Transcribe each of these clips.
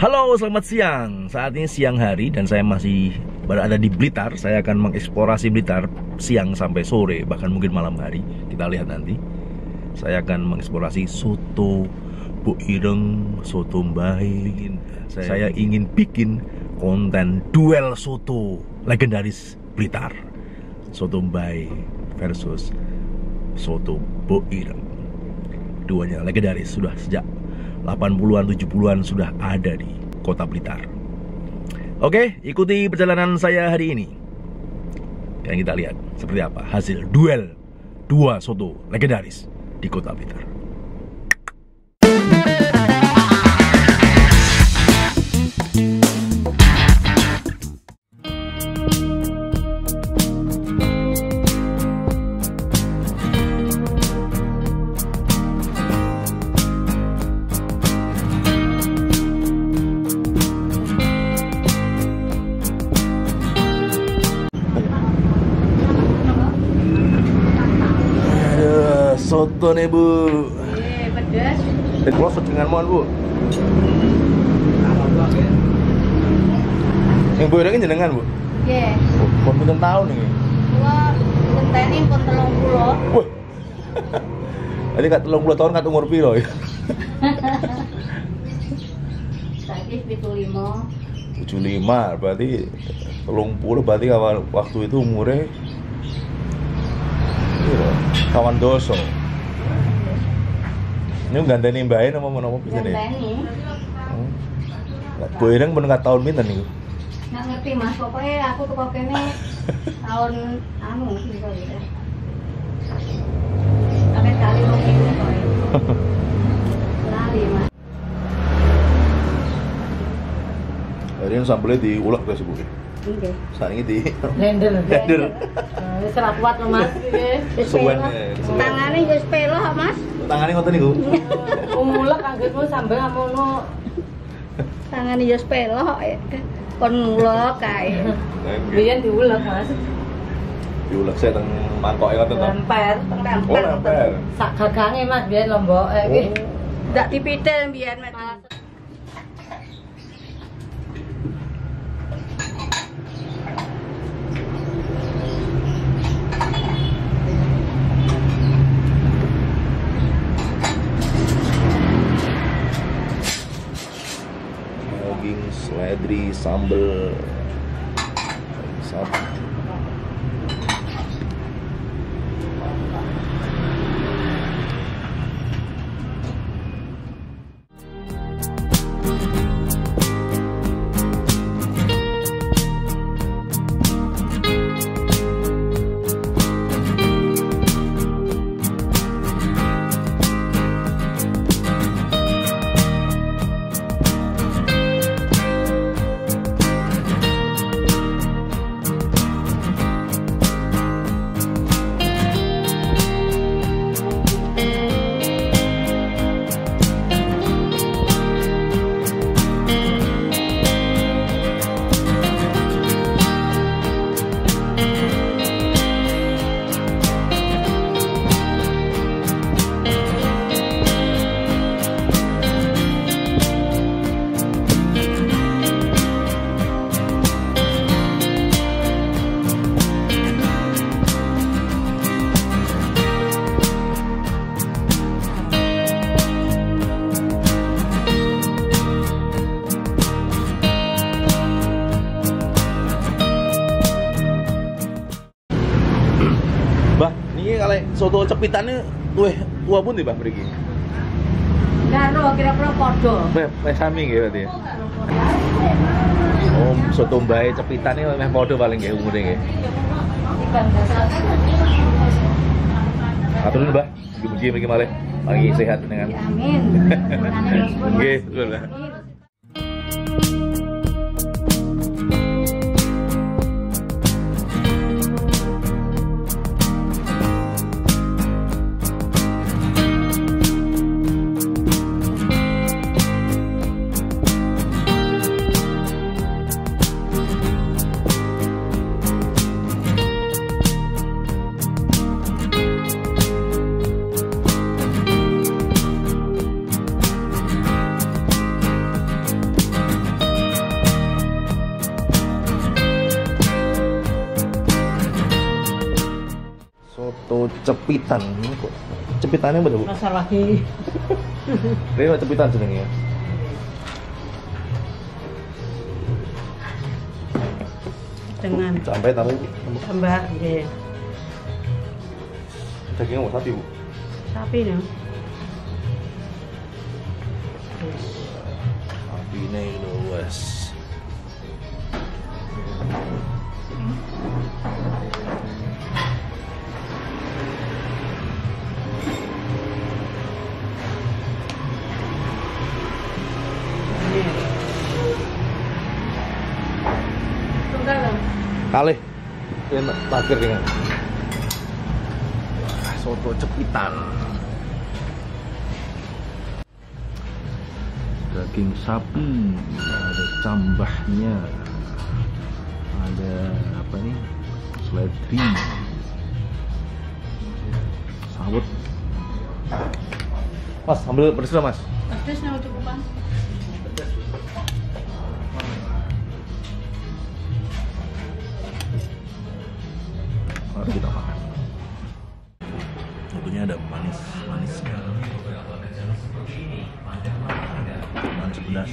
Halo, selamat siang. Saat ini siang hari dan saya masih berada di Blitar. Saya akan mengeksplorasi Blitar siang sampai sore, bahkan mungkin malam hari. Kita lihat nanti. Saya akan mengeksplorasi soto Bu Ireng, soto Mbahe. Saya, saya ingin bikin konten duel soto legendaris Blitar. Soto Mbahe versus soto Bu Ireng. Duanya legendaris sudah sejak 80-an 70-an sudah ada di kota Blitar. Oke, ikuti perjalanan saya hari ini. Dan kita lihat seperti apa hasil duel dua soto legendaris di kota Blitar. Soto nih bu. Iya, pedas. Eh, kalau dengan mohon bu. Yang bu ini jenengan bu. Iya. Pun pinten tahun nih. Kula ngenteni pun 30. Wah. Tadi kat 30 tahun kat umur piro ya? Saiki 75. 75 berarti 30 berarti awal waktu itu umurnya Iya, kawan doso. Ini ganteni mbak nama mau nama pinten ya? Hmm. Bu Ireng pun nggak tahun pinten nih. Nggak ngerti Mas, pokoknya aku tuh kok kene tahun anu gitu ya. Sampai kali mau kok. Lali Mas. Hari ini sambelnya diulek guys bu. Saat ini di Blender. blender. Wis ora kuat lho Mas. Wis Suwen, pelo. eh, suwen. Tangane wis pelo kok, Mas. Tangannya ngoten niku. Umulek anggitmu sambil ngamono. Tangane wis pelo kok. ya. Kon ngulek kae. Biyen diulek Mas. Diulek saya teng mangkok ngoten to. Lemper. Oh, lemper. Sak gagange Mas biyen lomboke iki. Ndak dipitil mbiyen Mas. daging seledri sambel soto cepitannya tuh tua pun nih bah mriki. Karo kira-kira padha. Meh sami nggih berarti ya. Oh, soto mbae cepitannya meh padha paling nggih umure nggih. Atur Mbah. Mugi-mugi mriki malih lagi sehat dengan Amin. Nggih, betul lah. cepitan. Kok cepitannya bener, Bu? Pasar lagi. Ini cepitan jenenge ya. Dengan Sampai tapi tambah nggih. dagingnya mau sapi, Bu. Sapi nih. Sapi ini lho, wes. Kali. Ini takir dengan. Wah, Soto cepitan. Daging sapi, ada cambahnya, ada apa nih? Seledri, sawut. Mas, ambil pedes Mas. Pedes nih cukupan. Mari kita makan. Tentunya ada manis, manis manis pedas.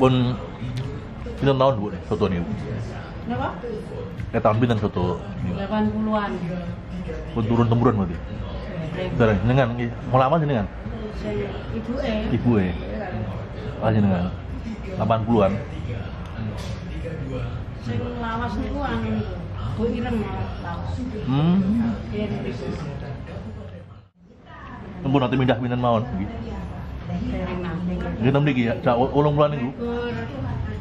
Pun pinten tahun bu soto nih? Napa? Eh tahun pinten soto? 80-an. Pun turun temurun berarti. Dari jenengan, mau lama jenengan? Sing ibuke Ibu eh, ah jenengan, 80-an. sing lawas niku anu Bu Ireng lawas. Hmm. Ampun nanti mindah pinten mawon. nggih. Dereng nanti. Nggih tem mriki ya, ulung bulan niku. Kur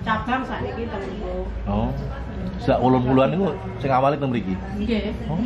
cabang sakniki niku. Oh. Sak ulung bulan niku sing awale tem mriki. Nggih. Oh.